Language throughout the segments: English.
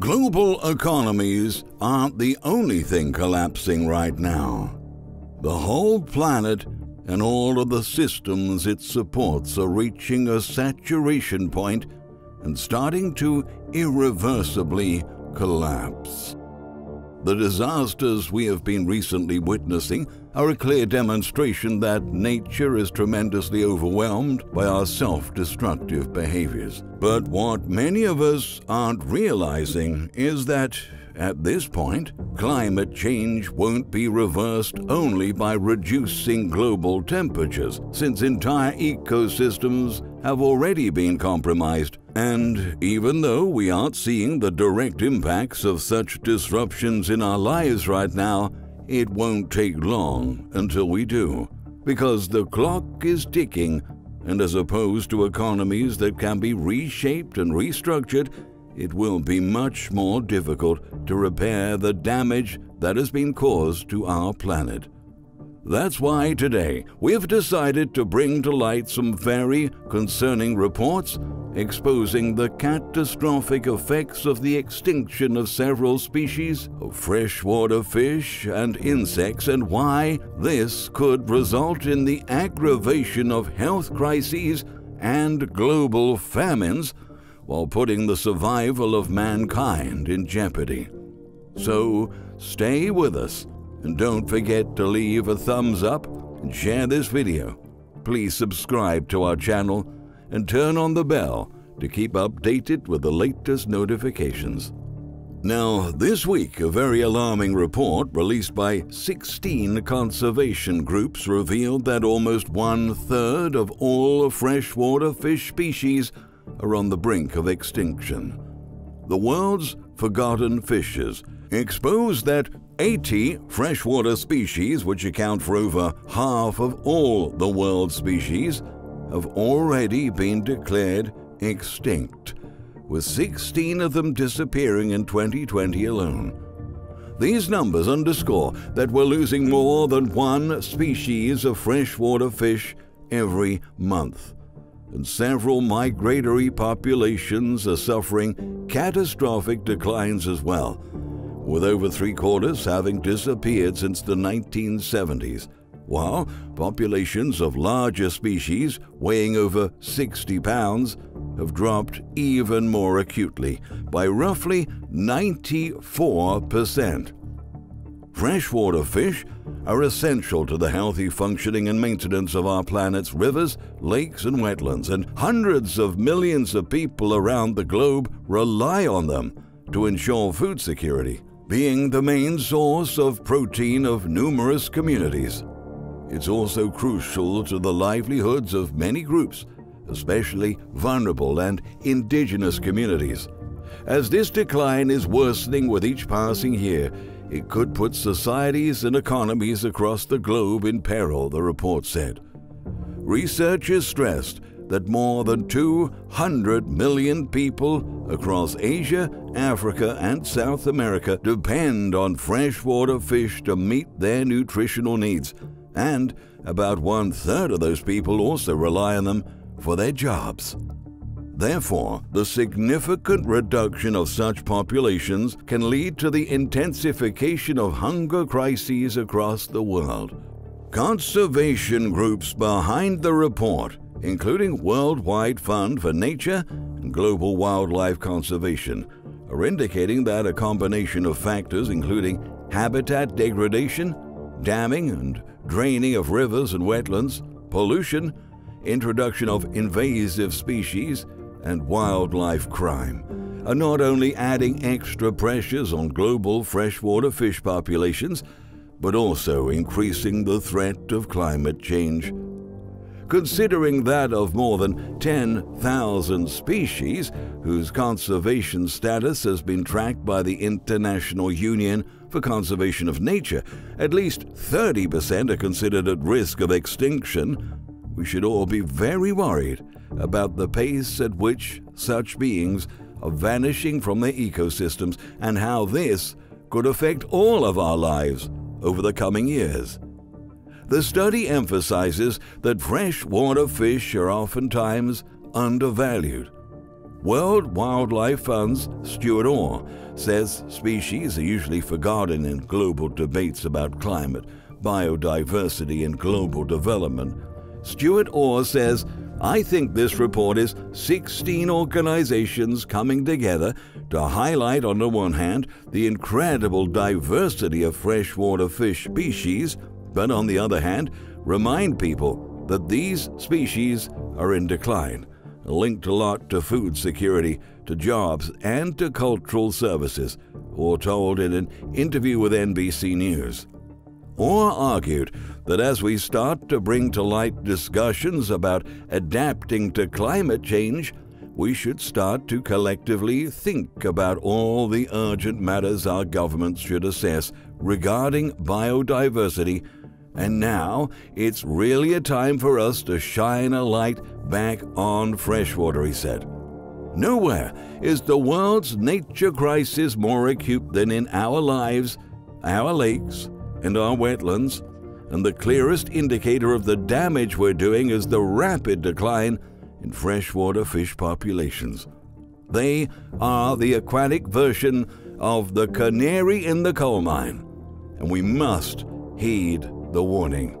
Global economies aren't the only thing collapsing right now. The whole planet and all of the systems it supports are reaching a saturation point and starting to irreversibly collapse. The disasters we have been recently witnessing are a clear demonstration that nature is tremendously overwhelmed by our self destructive behaviors. But what many of us aren't realizing is that at this point, climate change won't be reversed only by reducing global temperatures, since entire ecosystems have already been compromised. And even though we aren't seeing the direct impacts of such disruptions in our lives right now, it won't take long until we do. Because the clock is ticking, and as opposed to economies that can be reshaped and restructured, it will be much more difficult to repair the damage that has been caused to our planet. That's why today we've decided to bring to light some very concerning reports exposing the catastrophic effects of the extinction of several species of freshwater fish and insects and why this could result in the aggravation of health crises and global famines while putting the survival of mankind in jeopardy. So stay with us and don't forget to leave a thumbs up and share this video. Please subscribe to our channel and turn on the bell to keep updated with the latest notifications. Now, this week, a very alarming report released by 16 conservation groups revealed that almost one third of all freshwater fish species are on the brink of extinction. The world's forgotten fishes exposed that 80 freshwater species, which account for over half of all the world's species, have already been declared extinct, with 16 of them disappearing in 2020 alone. These numbers underscore that we're losing more than one species of freshwater fish every month and several migratory populations are suffering catastrophic declines as well, with over three quarters having disappeared since the 1970s, while populations of larger species weighing over 60 pounds have dropped even more acutely by roughly 94%. Freshwater fish are essential to the healthy functioning and maintenance of our planet's rivers, lakes, and wetlands, and hundreds of millions of people around the globe rely on them to ensure food security, being the main source of protein of numerous communities. It's also crucial to the livelihoods of many groups, especially vulnerable and indigenous communities. As this decline is worsening with each passing year, it could put societies and economies across the globe in peril, the report said. Researchers stressed that more than 200 million people across Asia, Africa, and South America depend on freshwater fish to meet their nutritional needs, and about one third of those people also rely on them for their jobs. Therefore, the significant reduction of such populations can lead to the intensification of hunger crises across the world. Conservation groups behind the report, including Worldwide Fund for Nature and Global Wildlife Conservation, are indicating that a combination of factors, including habitat degradation, damming and draining of rivers and wetlands, pollution, introduction of invasive species, and wildlife crime are not only adding extra pressures on global freshwater fish populations, but also increasing the threat of climate change. Considering that of more than 10,000 species whose conservation status has been tracked by the International Union for Conservation of Nature, at least 30% are considered at risk of extinction, we should all be very worried about the pace at which such beings are vanishing from their ecosystems and how this could affect all of our lives over the coming years. The study emphasizes that freshwater fish are oftentimes undervalued. World Wildlife Fund's Stuart Orr says species are usually forgotten in global debates about climate, biodiversity, and global development. Stuart Orr says, I think this report is 16 organizations coming together to highlight, on the one hand, the incredible diversity of freshwater fish species, but on the other hand, remind people that these species are in decline, linked a lot to food security, to jobs, and to cultural services, Orr told in an interview with NBC News. Orr argued that as we start to bring to light discussions about adapting to climate change, we should start to collectively think about all the urgent matters our governments should assess regarding biodiversity. And now it's really a time for us to shine a light back on freshwater, he said. Nowhere is the world's nature crisis more acute than in our lives, our lakes, and our wetlands, and the clearest indicator of the damage we're doing is the rapid decline in freshwater fish populations. They are the aquatic version of the canary in the coal mine, and we must heed the warning.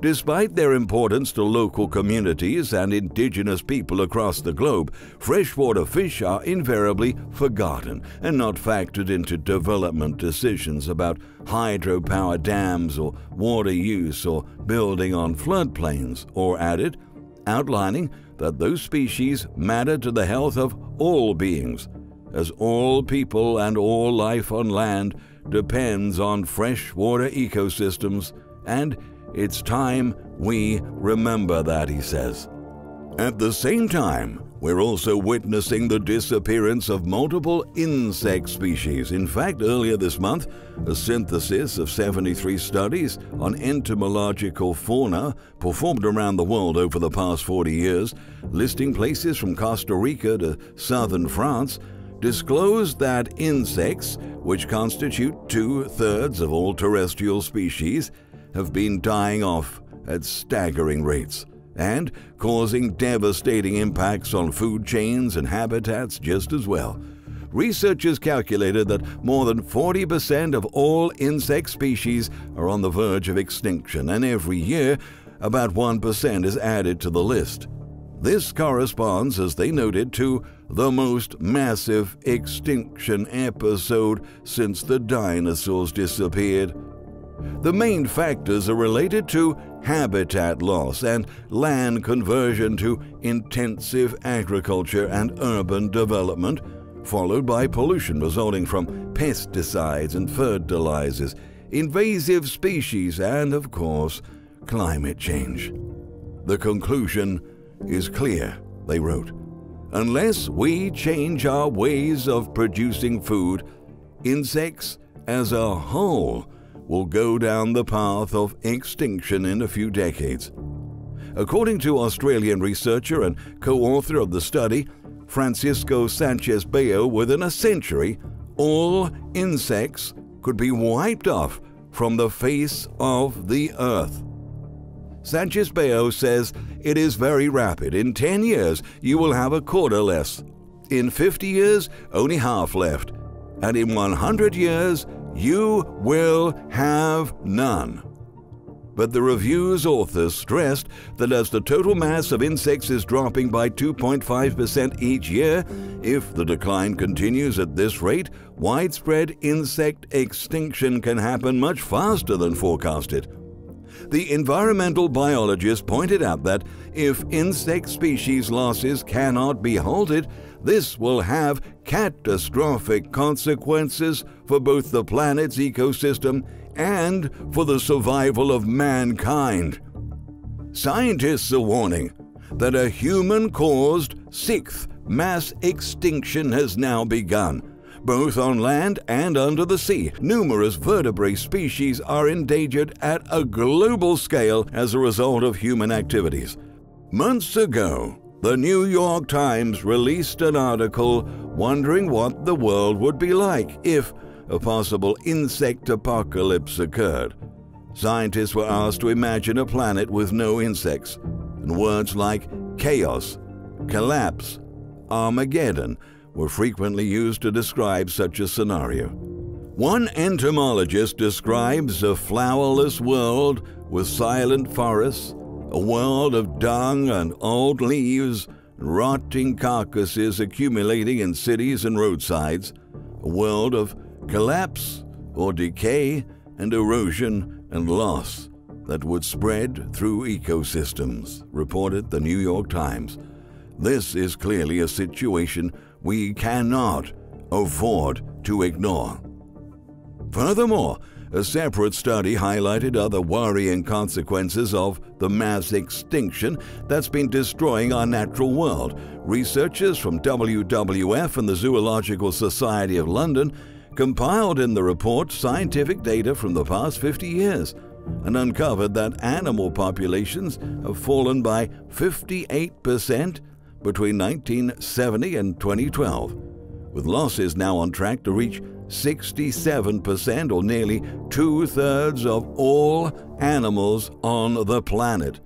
Despite their importance to local communities and indigenous people across the globe, freshwater fish are invariably forgotten and not factored into development decisions about hydropower dams or water use or building on floodplains, or added, outlining that those species matter to the health of all beings, as all people and all life on land depends on freshwater ecosystems and it's time we remember that, he says. At the same time, we're also witnessing the disappearance of multiple insect species. In fact, earlier this month, a synthesis of 73 studies on entomological fauna performed around the world over the past 40 years, listing places from Costa Rica to southern France, disclosed that insects, which constitute two thirds of all terrestrial species, have been dying off at staggering rates and causing devastating impacts on food chains and habitats just as well. Researchers calculated that more than 40% of all insect species are on the verge of extinction, and every year, about 1% is added to the list. This corresponds, as they noted, to the most massive extinction episode since the dinosaurs disappeared. The main factors are related to habitat loss and land conversion to intensive agriculture and urban development, followed by pollution resulting from pesticides and fertilizers, invasive species, and, of course, climate change. The conclusion is clear, they wrote. Unless we change our ways of producing food, insects as a whole will go down the path of extinction in a few decades. According to Australian researcher and co author of the study, Francisco Sanchez Bayo, within a century, all insects could be wiped off from the face of the earth. Sanchez Bayo says it is very rapid. In 10 years, you will have a quarter less. In 50 years, only half left. And in 100 years, you will have none. But the review's authors stressed that as the total mass of insects is dropping by 2.5% each year, if the decline continues at this rate, widespread insect extinction can happen much faster than forecasted. The environmental biologist pointed out that if insect species losses cannot be halted, this will have catastrophic consequences for both the planet's ecosystem and for the survival of mankind. Scientists are warning that a human caused sixth mass extinction has now begun. Both on land and under the sea, numerous vertebrate species are endangered at a global scale as a result of human activities. Months ago, the New York Times released an article wondering what the world would be like if a possible insect apocalypse occurred. Scientists were asked to imagine a planet with no insects, and words like chaos, collapse, Armageddon were frequently used to describe such a scenario. One entomologist describes a flowerless world with silent forests, a world of dung and old leaves, rotting carcasses accumulating in cities and roadsides, a world of collapse or decay and erosion and loss that would spread through ecosystems, reported the New York Times. This is clearly a situation we cannot afford to ignore. Furthermore, a separate study highlighted other worrying consequences of the mass extinction that's been destroying our natural world. Researchers from WWF and the Zoological Society of London compiled in the report scientific data from the past 50 years and uncovered that animal populations have fallen by 58% between 1970 and 2012, with losses now on track to reach 67%, or nearly two thirds of all animals on the planet.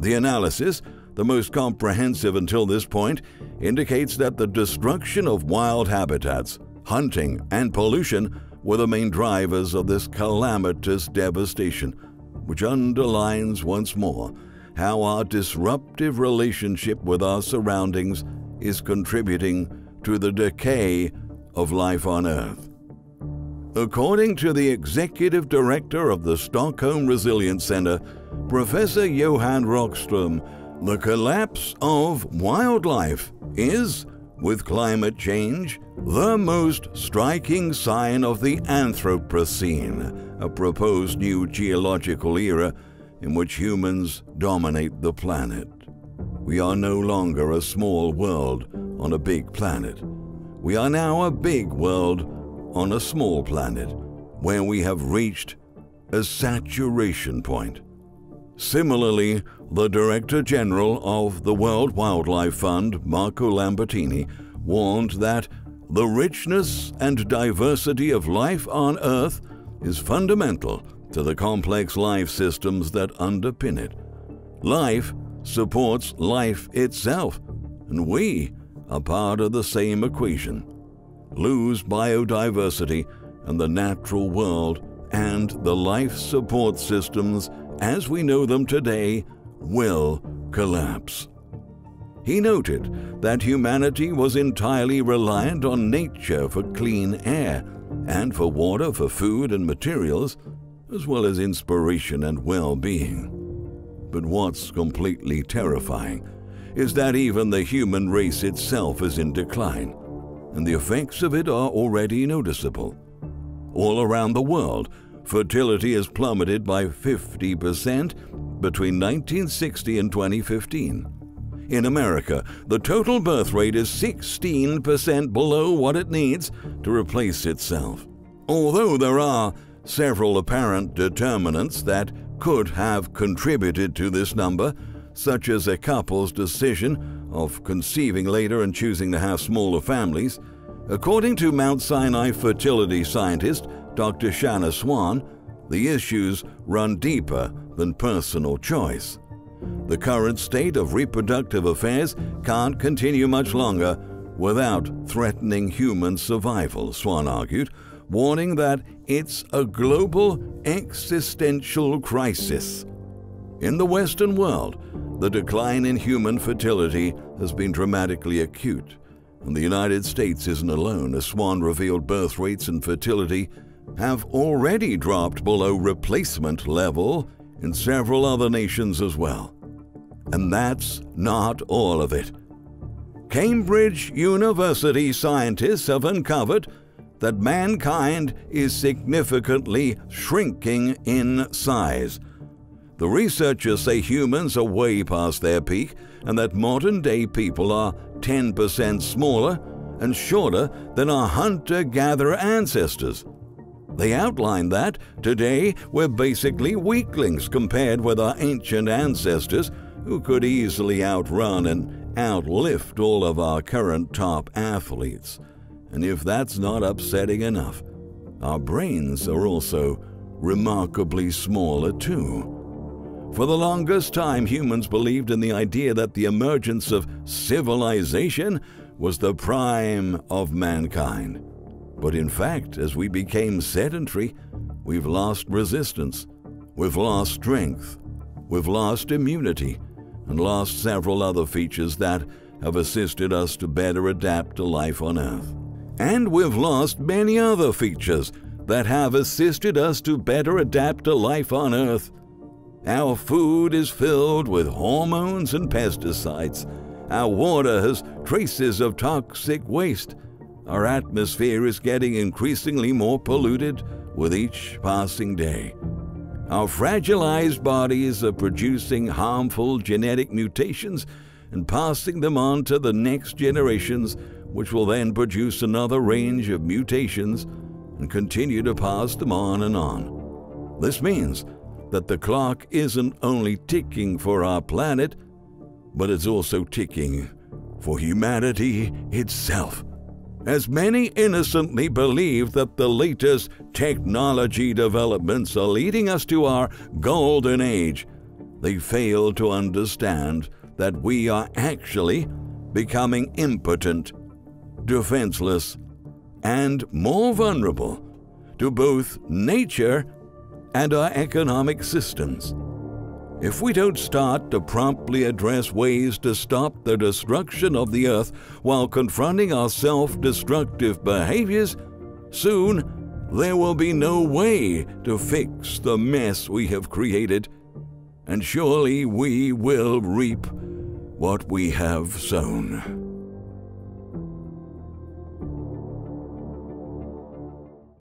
The analysis, the most comprehensive until this point, indicates that the destruction of wild habitats, hunting, and pollution were the main drivers of this calamitous devastation, which underlines once more how our disruptive relationship with our surroundings is contributing to the decay of life on Earth. According to the executive director of the Stockholm Resilience Center, Professor Johan Rockström, the collapse of wildlife is, with climate change, the most striking sign of the Anthropocene, a proposed new geological era in which humans dominate the planet. We are no longer a small world on a big planet. We are now a big world on a small planet where we have reached a saturation point. Similarly, the Director General of the World Wildlife Fund, Marco Lambertini, warned that the richness and diversity of life on Earth is fundamental to the complex life systems that underpin it. Life supports life itself, and we are part of the same equation. Lose biodiversity, and the natural world and the life support systems as we know them today will collapse. He noted that humanity was entirely reliant on nature for clean air and for water for food and materials, as well as inspiration and well being. But what's completely terrifying is that even the human race itself is in decline, and the effects of it are already noticeable. All around the world, fertility has plummeted by 50% between 1960 and 2015. In America, the total birth rate is 16% below what it needs to replace itself. Although there are several apparent determinants that could have contributed to this number, such as a couple's decision of conceiving later and choosing to have smaller families, according to Mount Sinai fertility scientist Dr. Shanna Swan, the issues run deeper than personal choice. The current state of reproductive affairs can't continue much longer without threatening human survival, Swan argued, warning that it's a global existential crisis. In the Western world, the decline in human fertility has been dramatically acute, and the United States isn't alone as Swan revealed birth rates and fertility have already dropped below replacement level in several other nations as well. And that's not all of it. Cambridge University scientists have uncovered that mankind is significantly shrinking in size. The researchers say humans are way past their peak and that modern day people are 10% smaller and shorter than our hunter gatherer ancestors. They outline that today we're basically weaklings compared with our ancient ancestors who could easily outrun and outlift all of our current top athletes. And if that's not upsetting enough, our brains are also remarkably smaller too. For the longest time, humans believed in the idea that the emergence of civilization was the prime of mankind. But in fact, as we became sedentary, we've lost resistance, we've lost strength, we've lost immunity, and lost several other features that have assisted us to better adapt to life on Earth. And we've lost many other features that have assisted us to better adapt to life on Earth. Our food is filled with hormones and pesticides. Our water has traces of toxic waste. Our atmosphere is getting increasingly more polluted with each passing day. Our fragilized bodies are producing harmful genetic mutations and passing them on to the next generations, which will then produce another range of mutations and continue to pass them on and on. This means that the clock isn't only ticking for our planet, but it's also ticking for humanity itself. As many innocently believe that the latest technology developments are leading us to our golden age, they fail to understand that we are actually becoming impotent, defenseless, and more vulnerable to both nature and our economic systems. If we don't start to promptly address ways to stop the destruction of the earth while confronting our self destructive behaviors, soon there will be no way to fix the mess we have created, and surely we will reap what we have sown.